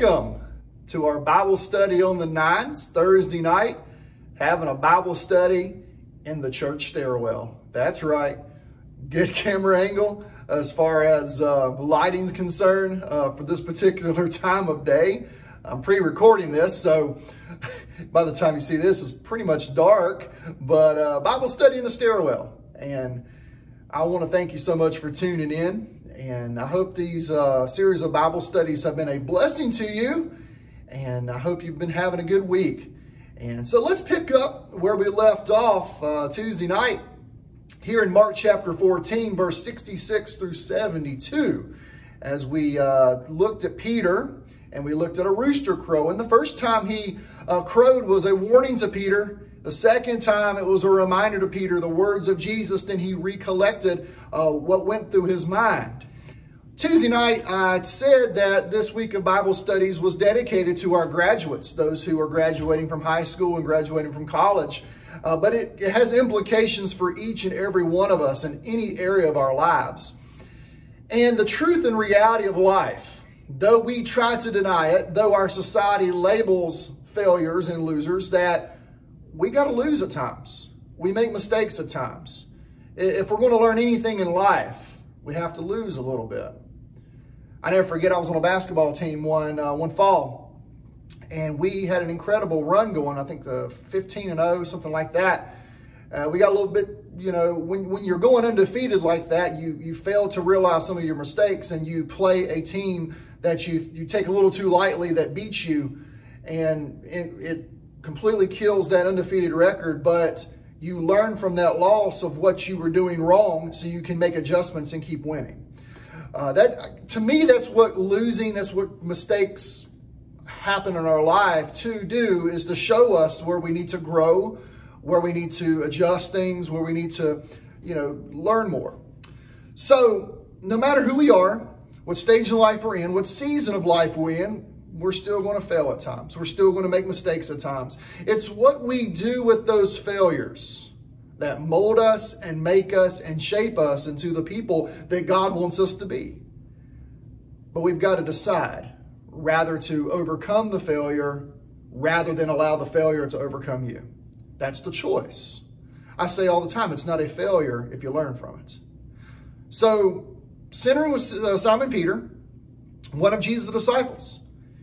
Welcome to our Bible study on the nines, Thursday night, having a Bible study in the church stairwell. That's right. Good camera angle as far as uh, lighting's concerned uh, for this particular time of day. I'm pre-recording this, so by the time you see this, it's pretty much dark, but uh, Bible study in the stairwell. And I want to thank you so much for tuning in. And I hope these uh, series of Bible studies have been a blessing to you. And I hope you've been having a good week. And so let's pick up where we left off uh, Tuesday night here in Mark chapter 14, verse 66 through 72, as we uh, looked at Peter and we looked at a rooster crow. And the first time he uh, crowed was a warning to Peter the second time, it was a reminder to Peter the words of Jesus. Then he recollected uh, what went through his mind. Tuesday night, I said that this week of Bible studies was dedicated to our graduates, those who are graduating from high school and graduating from college. Uh, but it, it has implications for each and every one of us in any area of our lives. And the truth and reality of life, though we try to deny it, though our society labels failures and losers, that we got to lose at times. We make mistakes at times. If we're going to learn anything in life, we have to lose a little bit. I never forget, I was on a basketball team one, uh, one fall, and we had an incredible run going. I think the 15 and 0, something like that. Uh, we got a little bit, you know, when, when you're going undefeated like that, you, you fail to realize some of your mistakes and you play a team that you, you take a little too lightly that beats you. And it, it completely kills that undefeated record, but you learn from that loss of what you were doing wrong so you can make adjustments and keep winning. Uh, that to me, that's what losing, that's what mistakes happen in our life to do is to show us where we need to grow, where we need to adjust things, where we need to, you know, learn more. So no matter who we are, what stage of life we're in, what season of life we're in, we're still going to fail at times. We're still going to make mistakes at times. It's what we do with those failures that mold us and make us and shape us into the people that God wants us to be. But we've got to decide rather to overcome the failure rather than allow the failure to overcome you. That's the choice. I say all the time, it's not a failure if you learn from it. So, centering with uh, Simon Peter, one of Jesus' disciples.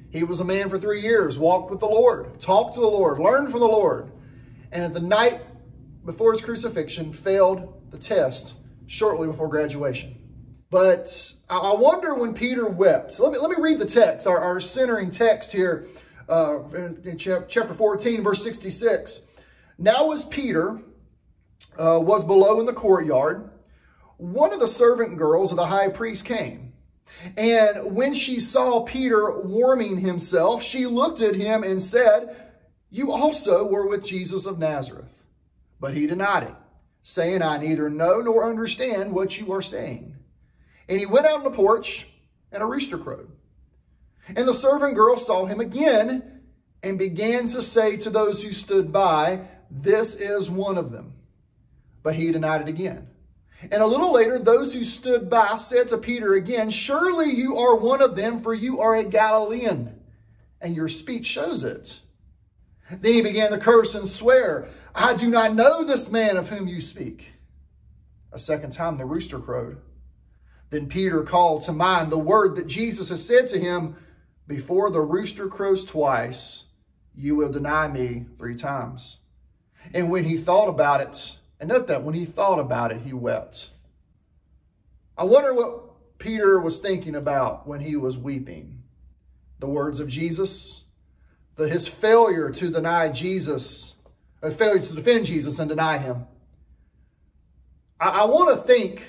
He was a man for three years, walked with the Lord, talked to the Lord, learned from the Lord. And at the night before his crucifixion, failed the test shortly before graduation. But I wonder when Peter wept. So let me, let me read the text, our, our centering text here uh, in, in, chapter 14, verse 66. Now as Peter uh, was below in the courtyard, one of the servant girls of the high priest came. And when she saw Peter warming himself, she looked at him and said, You also were with Jesus of Nazareth. But he denied it, saying, I neither know nor understand what you are saying. And he went out on the porch, and a rooster crowed. And the servant girl saw him again and began to say to those who stood by, This is one of them. But he denied it again. And a little later, those who stood by said to Peter again, Surely you are one of them, for you are a Galilean, and your speech shows it. Then he began to curse and swear, I do not know this man of whom you speak. A second time the rooster crowed. Then Peter called to mind the word that Jesus had said to him, Before the rooster crows twice, you will deny me three times. And when he thought about it, and note that when he thought about it, he wept. I wonder what Peter was thinking about when he was weeping. The words of Jesus, the, his failure to deny Jesus his failure to defend Jesus and deny him. I, I want to think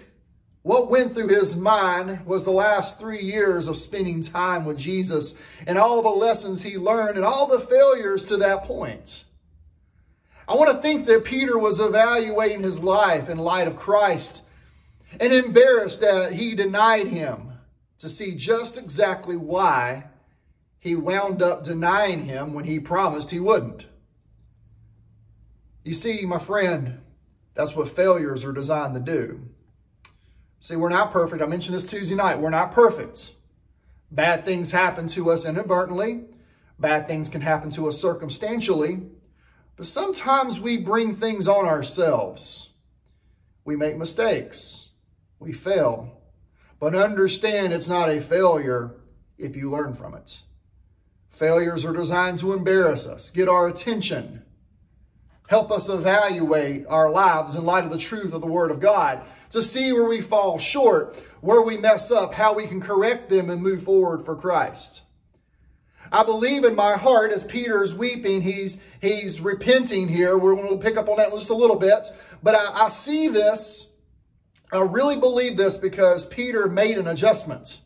what went through his mind was the last three years of spending time with Jesus and all the lessons he learned and all the failures to that point. I want to think that Peter was evaluating his life in light of Christ and embarrassed that he denied him to see just exactly why he wound up denying him when he promised he wouldn't. You see, my friend, that's what failures are designed to do. See, we're not perfect. I mentioned this Tuesday night. We're not perfect. Bad things happen to us inadvertently. Bad things can happen to us circumstantially. But sometimes we bring things on ourselves. We make mistakes. We fail. But understand it's not a failure if you learn from it. Failures are designed to embarrass us, get our attention, help us evaluate our lives in light of the truth of the Word of God, to see where we fall short, where we mess up, how we can correct them and move forward for Christ. I believe in my heart as Peter is weeping, he's, he's repenting here. We're going to pick up on that just a little bit. But I, I see this, I really believe this because Peter made an adjustment.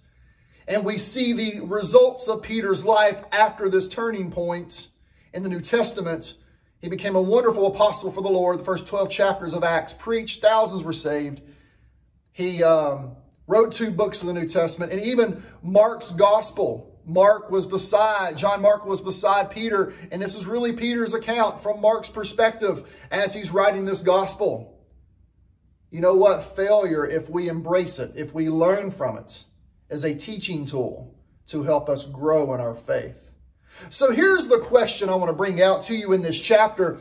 And we see the results of Peter's life after this turning point in the New Testament. He became a wonderful apostle for the Lord. The first 12 chapters of Acts preached, thousands were saved. He um, wrote two books of the New Testament, and even Mark's gospel Mark was beside, John Mark was beside Peter, and this is really Peter's account from Mark's perspective as he's writing this gospel. You know what? Failure, if we embrace it, if we learn from it, is a teaching tool to help us grow in our faith. So here's the question I want to bring out to you in this chapter.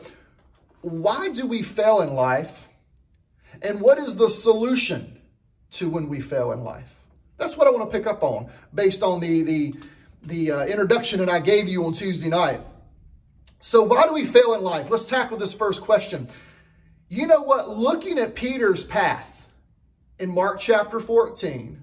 Why do we fail in life? And what is the solution to when we fail in life? That's what I want to pick up on based on the, the, the uh, introduction that I gave you on Tuesday night. So why do we fail in life? Let's tackle this first question. You know what? Looking at Peter's path in Mark chapter 14,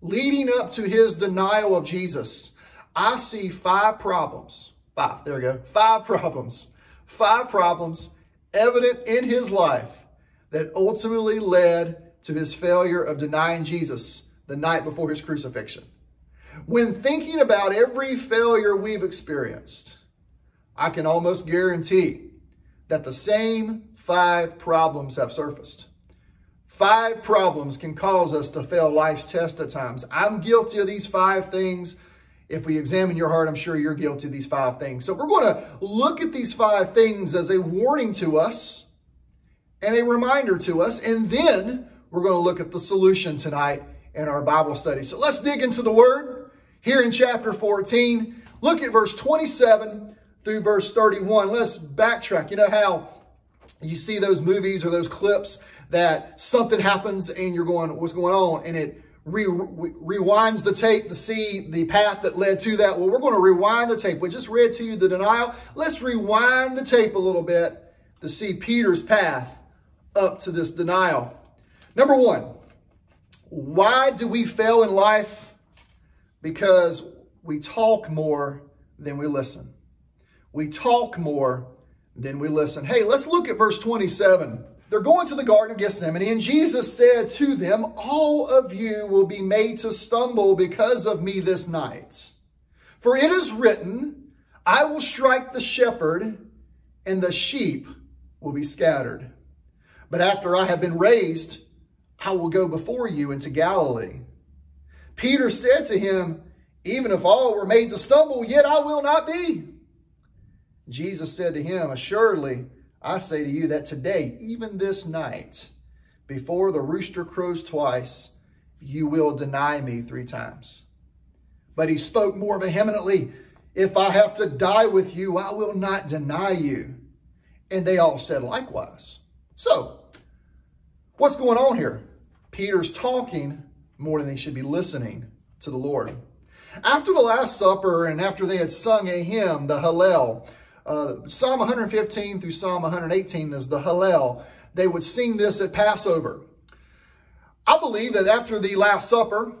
leading up to his denial of Jesus, I see five problems. Five, there we go. Five problems. Five problems evident in his life that ultimately led to his failure of denying Jesus the night before his crucifixion. When thinking about every failure we've experienced, I can almost guarantee that the same five problems have surfaced. Five problems can cause us to fail life's test at times. I'm guilty of these five things. If we examine your heart, I'm sure you're guilty of these five things. So we're going to look at these five things as a warning to us and a reminder to us. And then we're going to look at the solution tonight in our Bible study. So let's dig into the Word here in chapter 14. Look at verse 27 through verse 31. Let's backtrack. You know how you see those movies or those clips that something happens and you're going, what's going on? And it re re rewinds the tape to see the path that led to that. Well, we're going to rewind the tape. We just read to you the denial. Let's rewind the tape a little bit to see Peter's path up to this denial. Number one, why do we fail in life? Because we talk more than we listen. We talk more than we listen. Hey, let's look at verse 27. They're going to the Garden of Gethsemane, and Jesus said to them, All of you will be made to stumble because of me this night. For it is written, I will strike the shepherd, and the sheep will be scattered. But after I have been raised, I will go before you into Galilee. Peter said to him, Even if all were made to stumble, yet I will not be. Jesus said to him, Assuredly, I say to you that today, even this night, before the rooster crows twice, you will deny me three times. But he spoke more vehemently, If I have to die with you, I will not deny you. And they all said likewise. So, what's going on here? Peter's talking more than he should be listening to the Lord. After the Last Supper and after they had sung a hymn, the Hallel, uh, Psalm 115 through Psalm 118 is the Hallel. They would sing this at Passover. I believe that after the Last Supper,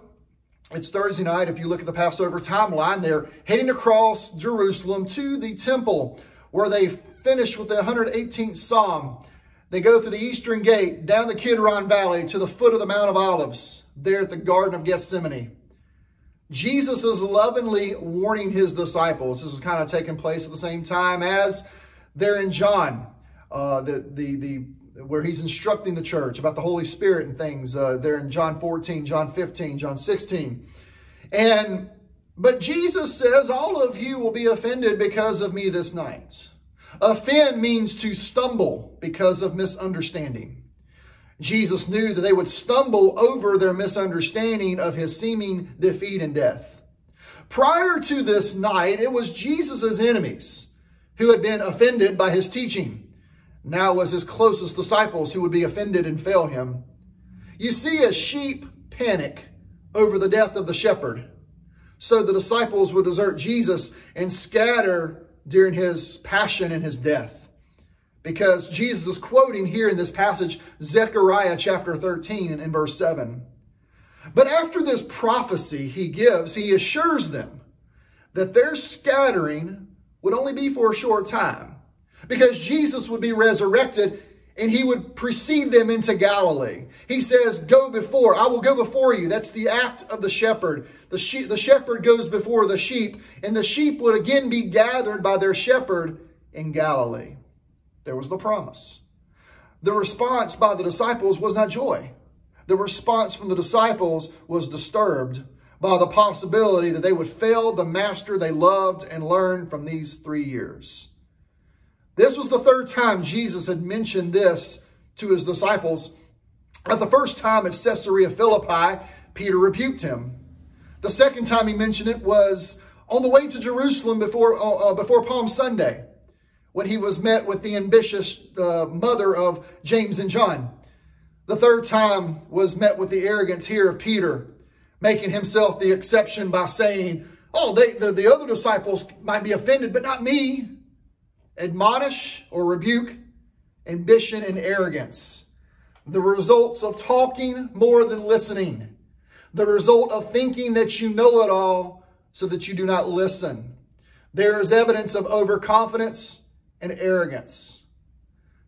it's Thursday night. If you look at the Passover timeline, they're heading across Jerusalem to the temple where they finish with the 118th Psalm. They go through the eastern gate, down the Kidron Valley to the foot of the Mount of Olives, there at the Garden of Gethsemane. Jesus is lovingly warning his disciples. This is kind of taking place at the same time as there in John, uh, the, the, the, where he's instructing the church about the Holy Spirit and things. Uh, there in John 14, John 15, John 16. And, but Jesus says, all of you will be offended because of me this night. Offend means to stumble because of misunderstanding. Jesus knew that they would stumble over their misunderstanding of his seeming defeat and death. Prior to this night, it was Jesus' enemies who had been offended by his teaching. Now was his closest disciples who would be offended and fail him. You see a sheep panic over the death of the shepherd. So the disciples would desert Jesus and scatter during his passion and his death. Because Jesus is quoting here in this passage, Zechariah chapter 13 and in verse 7. But after this prophecy he gives, he assures them that their scattering would only be for a short time because Jesus would be resurrected and he would precede them into Galilee. He says, go before, I will go before you. That's the act of the shepherd. The, sheep, the shepherd goes before the sheep and the sheep would again be gathered by their shepherd in Galilee. There was the promise. The response by the disciples was not joy. The response from the disciples was disturbed by the possibility that they would fail the master they loved and learned from these three years. This was the third time Jesus had mentioned this to his disciples. At the first time at Caesarea Philippi, Peter rebuked him. The second time he mentioned it was on the way to Jerusalem before, uh, uh before Palm Sunday, when he was met with the ambitious uh, mother of James and John. The third time was met with the arrogance here of Peter, making himself the exception by saying, oh, they, the, the other disciples might be offended, but not me. Admonish or rebuke ambition and arrogance. The results of talking more than listening. The result of thinking that you know it all so that you do not listen. There is evidence of overconfidence and arrogance.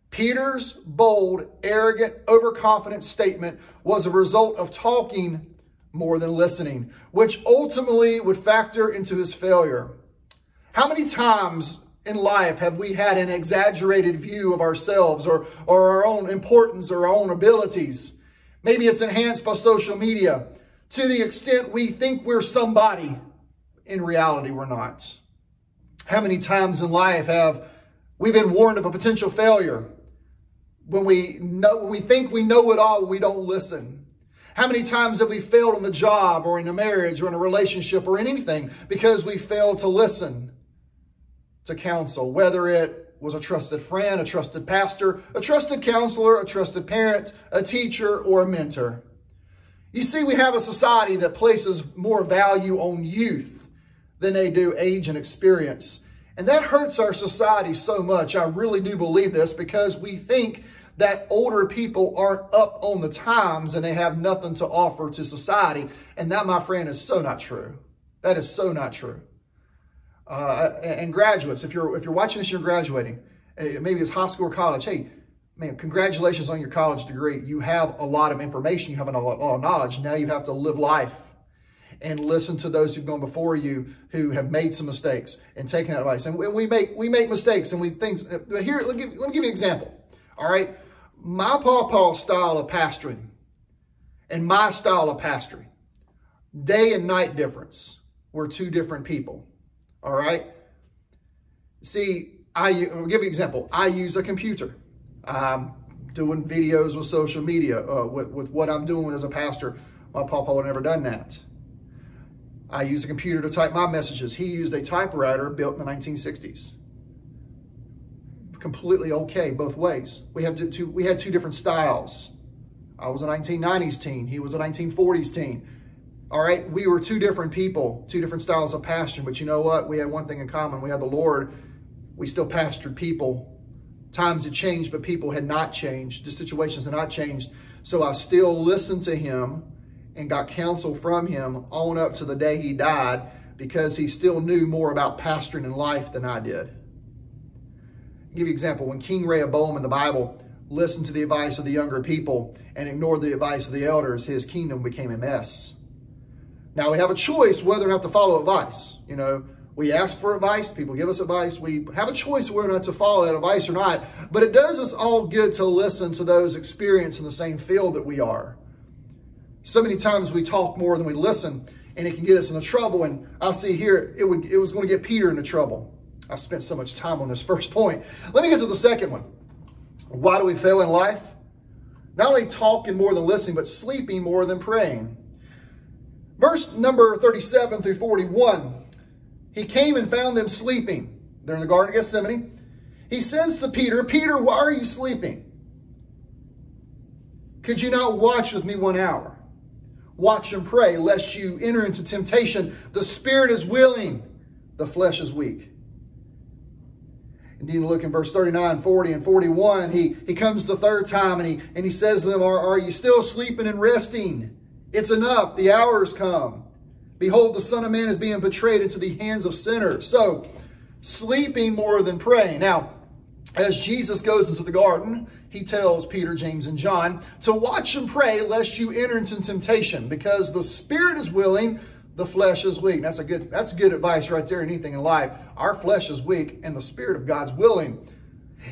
Peter's bold, arrogant, overconfident statement was a result of talking more than listening, which ultimately would factor into his failure. How many times in life have we had an exaggerated view of ourselves or, or our own importance or our own abilities? Maybe it's enhanced by social media to the extent we think we're somebody. In reality, we're not. How many times in life have we been warned of a potential failure? when we know when we think we know it all we don't listen. How many times have we failed on the job or in a marriage or in a relationship or anything because we failed to listen to counsel whether it was a trusted friend a trusted pastor a trusted counselor a trusted parent a teacher or a mentor? You see we have a society that places more value on youth than they do age and experience and that hurts our society so much. I really do believe this because we think that older people aren't up on the times and they have nothing to offer to society. And that, my friend, is so not true. That is so not true. Uh, and graduates, if you're if you're watching this, you're graduating. Uh, maybe it's high school or college. Hey, man, congratulations on your college degree. You have a lot of information. You have a lot, a lot of knowledge. Now you have to live life and listen to those who've gone before you who have made some mistakes and taken advice. And we make we make mistakes and we think. Here, let me give, let me give you an example. All right, my pawpaw's style of pastoring and my style of pastoring, day and night difference. We're two different people. All right. See, I will give you an example. I use a computer. Doing videos with social media uh, with, with what I'm doing as a pastor. My papa would never done that. I use a computer to type my messages. He used a typewriter built in the 1960s completely okay both ways. We have two, we had two different styles. I was a 1990s teen. He was a 1940s teen. All right, we were two different people, two different styles of pastoring. But you know what? We had one thing in common. We had the Lord. We still pastored people. Times had changed, but people had not changed. The situations had not changed. So I still listened to him and got counsel from him on up to the day he died because he still knew more about pastoring and life than I did give you an example. When King Rehoboam in the Bible listened to the advice of the younger people and ignored the advice of the elders, his kingdom became a mess. Now we have a choice whether or not to follow advice. You know, we ask for advice, people give us advice. We have a choice whether or not to follow that advice or not. But it does us all good to listen to those experienced in the same field that we are. So many times we talk more than we listen, and it can get us into trouble. And I see here it would it was going to get Peter into trouble. I spent so much time on this first point. Let me get to the second one. Why do we fail in life? Not only talking more than listening, but sleeping more than praying. Verse number 37 through 41. He came and found them sleeping. They're in the Garden of Gethsemane. He says to Peter, Peter, why are you sleeping? Could you not watch with me one hour? Watch and pray, lest you enter into temptation. The spirit is willing, the flesh is weak. Indeed, look in verse 39, 40, and 41. He, he comes the third time and he, and he says to them, are, are you still sleeping and resting? It's enough. The hour come. Behold, the Son of Man is being betrayed into the hands of sinners. So, sleeping more than praying. Now, as Jesus goes into the garden, he tells Peter, James, and John to watch and pray lest you enter into temptation because the spirit is willing, the flesh is weak. That's a good, that's good advice right there in anything in life. Our flesh is weak and the spirit of God's willing.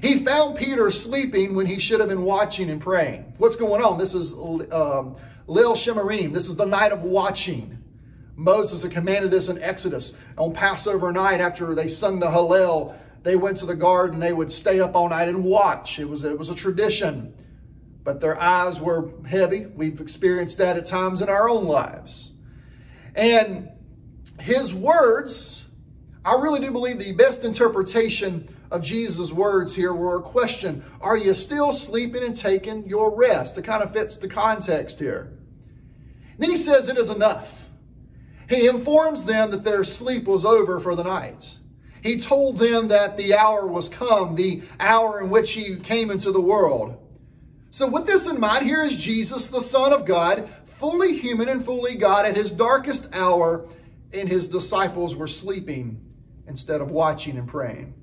He found Peter sleeping when he should have been watching and praying. What's going on? This is um, Leil Shimurim. This is the night of watching. Moses had commanded this in Exodus. On Passover night, after they sung the Hallel, they went to the garden. They would stay up all night and watch. It was, it was a tradition. But their eyes were heavy. We've experienced that at times in our own lives. And his words, I really do believe the best interpretation of Jesus' words here were a question. Are you still sleeping and taking your rest? It kind of fits the context here. Then he says it is enough. He informs them that their sleep was over for the night. He told them that the hour was come, the hour in which he came into the world. So with this in mind, here is Jesus, the Son of God, fully human and fully God at his darkest hour, and his disciples were sleeping instead of watching and praying.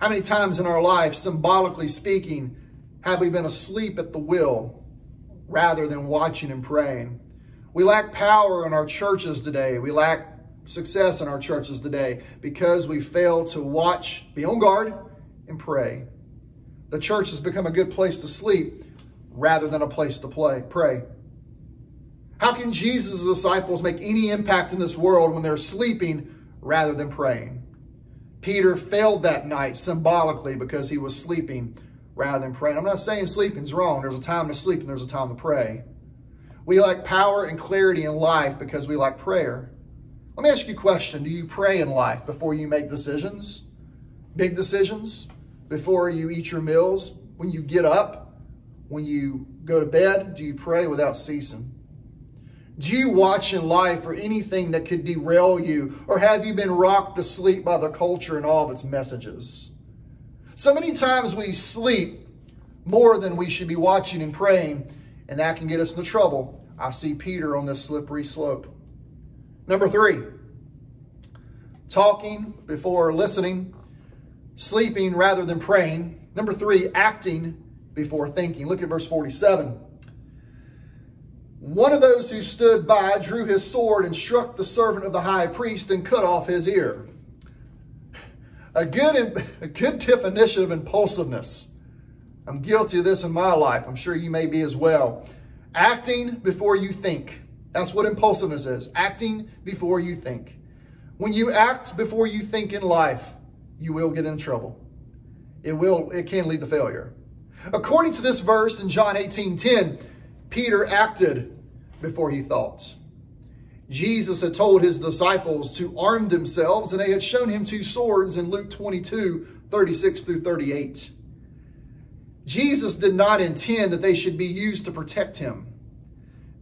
How many times in our life, symbolically speaking, have we been asleep at the will rather than watching and praying? We lack power in our churches today. We lack success in our churches today because we fail to watch, be on guard, and pray. The church has become a good place to sleep rather than a place to play, pray. How can Jesus' disciples make any impact in this world when they're sleeping rather than praying? Peter failed that night symbolically because he was sleeping rather than praying. I'm not saying sleeping's wrong. There's a time to sleep and there's a time to pray. We lack power and clarity in life because we lack prayer. Let me ask you a question. Do you pray in life before you make decisions? Big decisions? Before you eat your meals? When you get up? When you go to bed? Do you pray without ceasing? Do you watch in life for anything that could derail you? Or have you been rocked to sleep by the culture and all of its messages? So many times we sleep more than we should be watching and praying, and that can get us into trouble. I see Peter on this slippery slope. Number three, talking before listening, sleeping rather than praying. Number three, acting before thinking. Look at verse 47. One of those who stood by drew his sword and struck the servant of the high priest and cut off his ear. A good, a good definition of impulsiveness. I'm guilty of this in my life. I'm sure you may be as well. Acting before you think. That's what impulsiveness is. Acting before you think. When you act before you think in life, you will get in trouble. It will, it can lead to failure. According to this verse in John 18, 10, Peter acted before he thought. Jesus had told his disciples to arm themselves, and they had shown him two swords in Luke 22, 36 through 38. Jesus did not intend that they should be used to protect him.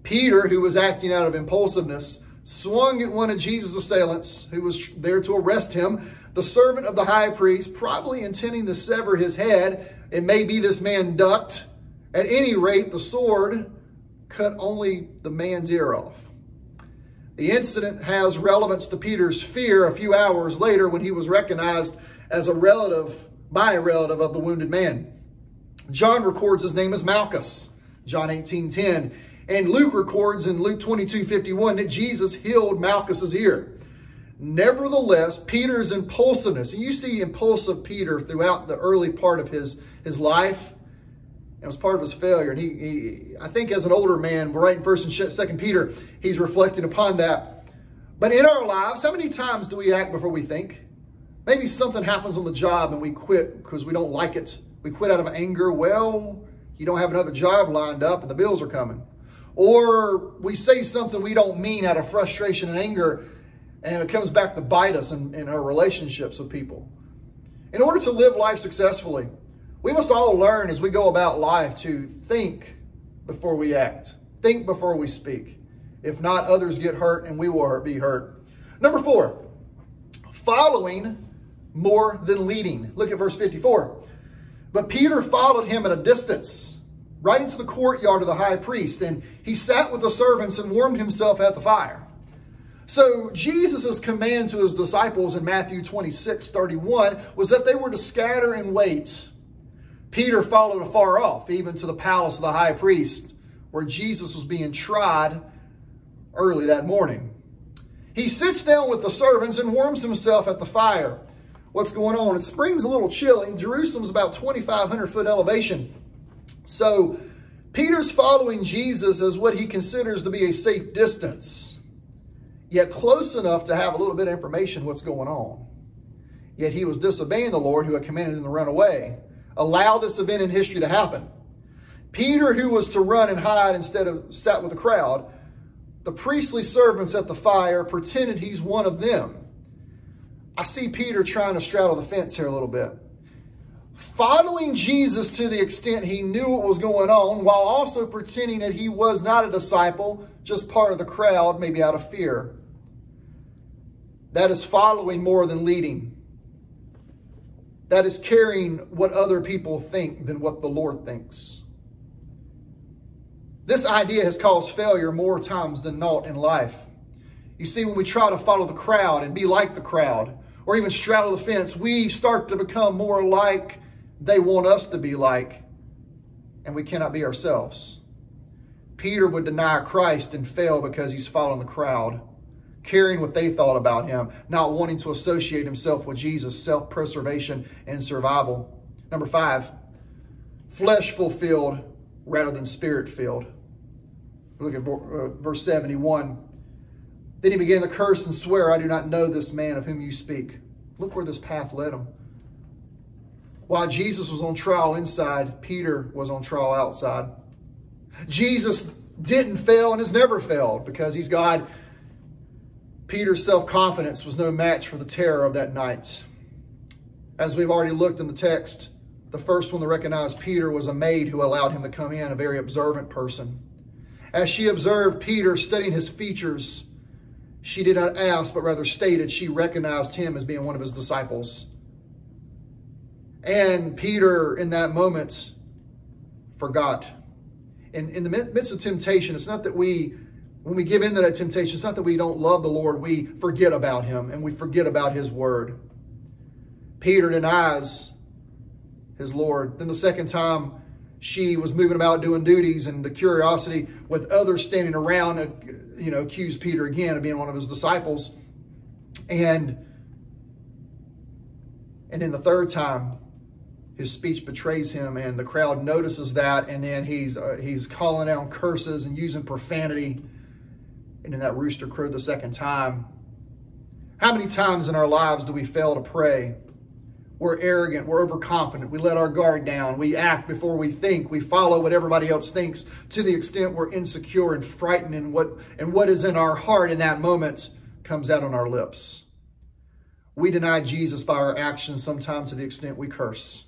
Peter, who was acting out of impulsiveness, swung at one of Jesus' assailants who was there to arrest him, the servant of the high priest, probably intending to sever his head. It may be this man ducked. At any rate, the sword cut only the man's ear off. The incident has relevance to Peter's fear a few hours later when he was recognized as a relative, by a relative of the wounded man. John records his name as Malchus, John 18, 10. And Luke records in Luke 22, 51 that Jesus healed Malchus's ear. Nevertheless, Peter's impulsiveness, and you see impulsive Peter throughout the early part of his, his life, it was part of his failure. And he, he, I think as an older man, we're right in First and Second Peter, he's reflecting upon that. But in our lives, how many times do we act before we think? Maybe something happens on the job and we quit because we don't like it. We quit out of anger. Well, you don't have another job lined up and the bills are coming. Or we say something we don't mean out of frustration and anger, and it comes back to bite us in, in our relationships with people. In order to live life successfully, we must all learn as we go about life to think before we act, think before we speak. If not, others get hurt and we will be hurt. Number four, following more than leading. Look at verse 54. But Peter followed him at a distance, right into the courtyard of the high priest, and he sat with the servants and warmed himself at the fire. So Jesus' command to his disciples in Matthew 26, 31 was that they were to scatter and wait. Peter followed afar off, even to the palace of the high priest, where Jesus was being tried early that morning. He sits down with the servants and warms himself at the fire. What's going on? It spring's a little chilly. Jerusalem's about 2,500 foot elevation. So Peter's following Jesus as what he considers to be a safe distance, yet close enough to have a little bit of information what's going on. Yet he was disobeying the Lord who had commanded him to run away. Allow this event in history to happen. Peter, who was to run and hide instead of sat with the crowd, the priestly servants at the fire pretended he's one of them. I see Peter trying to straddle the fence here a little bit. Following Jesus to the extent he knew what was going on, while also pretending that he was not a disciple, just part of the crowd, maybe out of fear. That is following more than leading. That is caring what other people think than what the Lord thinks. This idea has caused failure more times than not in life. You see, when we try to follow the crowd and be like the crowd, or even straddle the fence, we start to become more like they want us to be like, and we cannot be ourselves. Peter would deny Christ and fail because he's following the crowd, caring what they thought about him, not wanting to associate himself with Jesus, self-preservation and survival. Number five, flesh fulfilled rather than spirit filled. Look at uh, verse 71. Then he began to curse and swear, I do not know this man of whom you speak. Look where this path led him. While Jesus was on trial inside, Peter was on trial outside. Jesus didn't fail and has never failed because he's God. Peter's self-confidence was no match for the terror of that night. As we've already looked in the text, the first one to recognize Peter was a maid who allowed him to come in, a very observant person. As she observed Peter studying his features, she did not ask, but rather stated she recognized him as being one of his disciples. And Peter, in that moment, forgot. And in the midst of temptation, it's not that we, when we give in to that temptation, it's not that we don't love the Lord. We forget about him and we forget about his word. Peter denies his Lord. Then the second time, she was moving about doing duties and the curiosity with others standing around, uh, you know, accused Peter again of being one of his disciples. And, and then the third time, his speech betrays him and the crowd notices that and then he's, uh, he's calling out curses and using profanity. And then that rooster crowed the second time. How many times in our lives do we fail to pray we're arrogant. We're overconfident. We let our guard down. We act before we think. We follow what everybody else thinks to the extent we're insecure and frightened and what, and what is in our heart in that moment comes out on our lips. We deny Jesus by our actions sometimes to the extent we curse.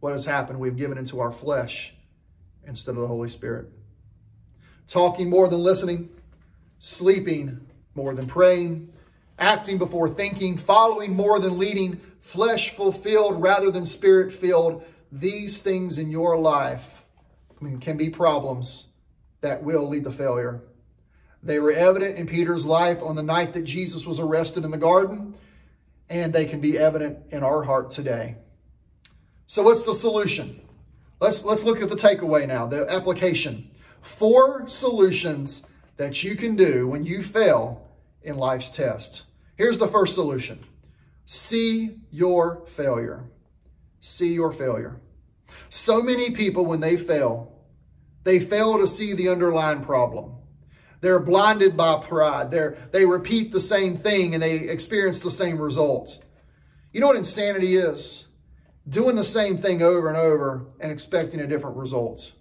What has happened? We've given into our flesh instead of the Holy Spirit. Talking more than listening, sleeping more than praying, acting before thinking, following more than leading, flesh fulfilled rather than spirit filled, these things in your life I mean, can be problems that will lead to failure. They were evident in Peter's life on the night that Jesus was arrested in the garden, and they can be evident in our heart today. So what's the solution? Let's, let's look at the takeaway now, the application. Four solutions that you can do when you fail in life's test. Here's the first solution. See your failure. See your failure. So many people, when they fail, they fail to see the underlying problem. They're blinded by pride. They're, they repeat the same thing and they experience the same result. You know what insanity is? Doing the same thing over and over and expecting a different result.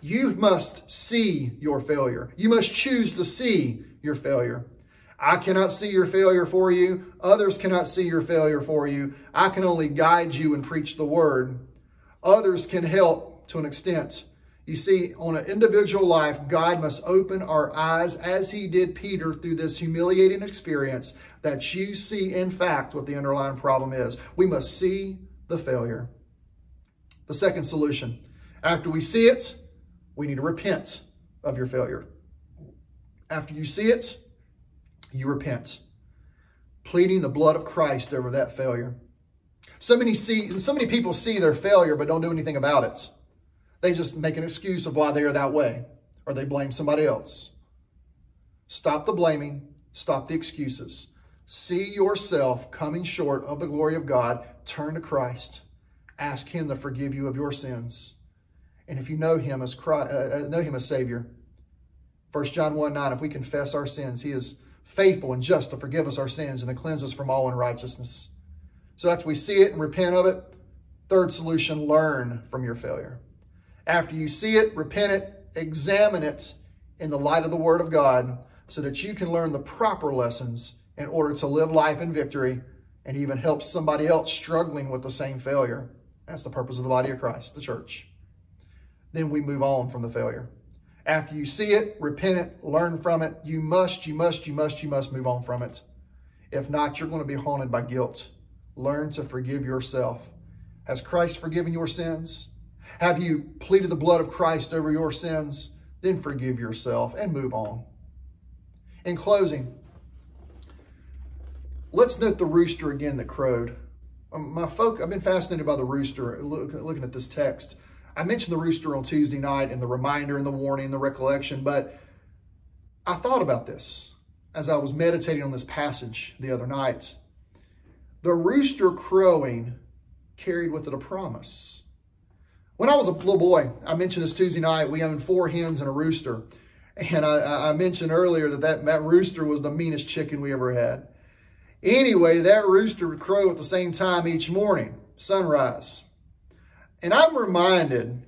You must see your failure. You must choose to see your failure. I cannot see your failure for you. Others cannot see your failure for you. I can only guide you and preach the word. Others can help to an extent. You see, on an individual life, God must open our eyes as he did Peter through this humiliating experience that you see, in fact, what the underlying problem is. We must see the failure. The second solution, after we see it, we need to repent of your failure. After you see it, you repent, pleading the blood of Christ over that failure. So many see, so many people see their failure but don't do anything about it. They just make an excuse of why they are that way, or they blame somebody else. Stop the blaming, stop the excuses. See yourself coming short of the glory of God, turn to Christ. Ask him to forgive you of your sins. And if you know him as Christ, uh, uh know him as Savior, 1 John 1 9, if we confess our sins, he is faithful and just to forgive us our sins and to cleanse us from all unrighteousness. So after we see it and repent of it, third solution, learn from your failure. After you see it, repent it, examine it in the light of the Word of God so that you can learn the proper lessons in order to live life in victory and even help somebody else struggling with the same failure. That's the purpose of the body of Christ, the church. Then we move on from the failure. After you see it, repent it, learn from it, you must, you must, you must, you must move on from it. If not, you're going to be haunted by guilt. Learn to forgive yourself. Has Christ forgiven your sins? Have you pleaded the blood of Christ over your sins? Then forgive yourself and move on. In closing, let's note the rooster again that crowed. Um, my folk, I've been fascinated by the rooster, looking at this text. I mentioned the rooster on Tuesday night and the reminder and the warning and the recollection, but I thought about this as I was meditating on this passage the other night. The rooster crowing carried with it a promise. When I was a little boy, I mentioned this Tuesday night, we owned four hens and a rooster. And I, I mentioned earlier that, that that rooster was the meanest chicken we ever had. Anyway, that rooster would crow at the same time each morning, sunrise. And I'm reminded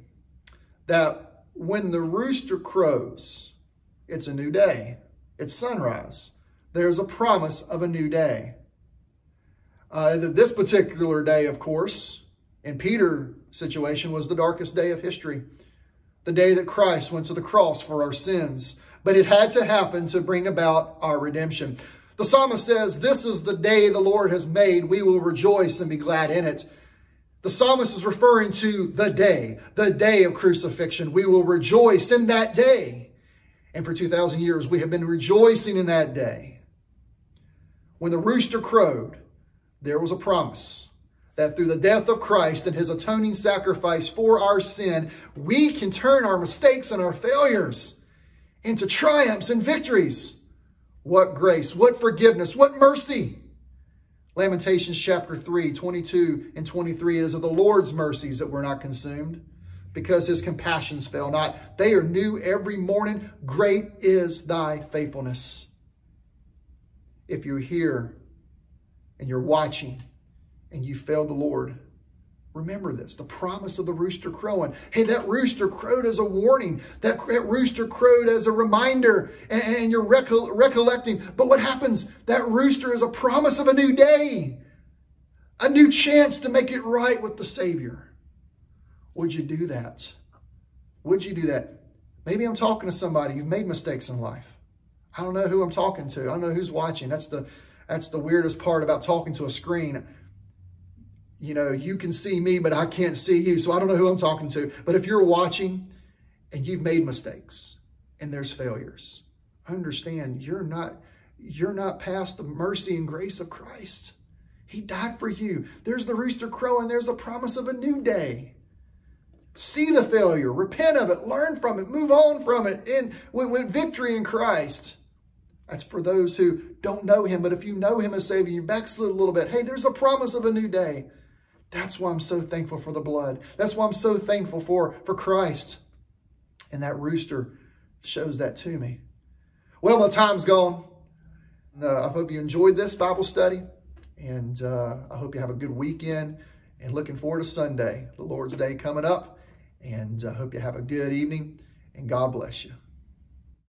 that when the rooster crows, it's a new day. It's sunrise. There's a promise of a new day. Uh, this particular day, of course, in Peter's situation, was the darkest day of history. The day that Christ went to the cross for our sins. But it had to happen to bring about our redemption. The psalmist says, This is the day the Lord has made. We will rejoice and be glad in it. The psalmist is referring to the day, the day of crucifixion. We will rejoice in that day. And for 2,000 years, we have been rejoicing in that day. When the rooster crowed, there was a promise that through the death of Christ and his atoning sacrifice for our sin, we can turn our mistakes and our failures into triumphs and victories. What grace, what forgiveness, what mercy. Lamentations chapter 3, 22 and 23, it is of the Lord's mercies that we're not consumed because his compassions fail not. They are new every morning. Great is thy faithfulness. If you're here and you're watching and you failed the Lord, Remember this, the promise of the rooster crowing. Hey, that rooster crowed as a warning. That, that rooster crowed as a reminder, and, and you're recol recollecting. But what happens? That rooster is a promise of a new day, a new chance to make it right with the Savior. Would you do that? Would you do that? Maybe I'm talking to somebody. You've made mistakes in life. I don't know who I'm talking to. I don't know who's watching. That's the, that's the weirdest part about talking to a screen you know, you can see me, but I can't see you. So I don't know who I'm talking to. But if you're watching and you've made mistakes and there's failures, understand you're not, you're not past the mercy and grace of Christ. He died for you. There's the rooster crowing. And there's a promise of a new day. See the failure, repent of it, learn from it, move on from it in with, with victory in Christ. That's for those who don't know him. But if you know him as Savior, you backslid a little bit. Hey, there's a promise of a new day. That's why I'm so thankful for the blood. That's why I'm so thankful for, for Christ. And that rooster shows that to me. Well, my time's gone. Uh, I hope you enjoyed this Bible study. And uh, I hope you have a good weekend. And looking forward to Sunday, the Lord's Day coming up. And I hope you have a good evening. and God bless you.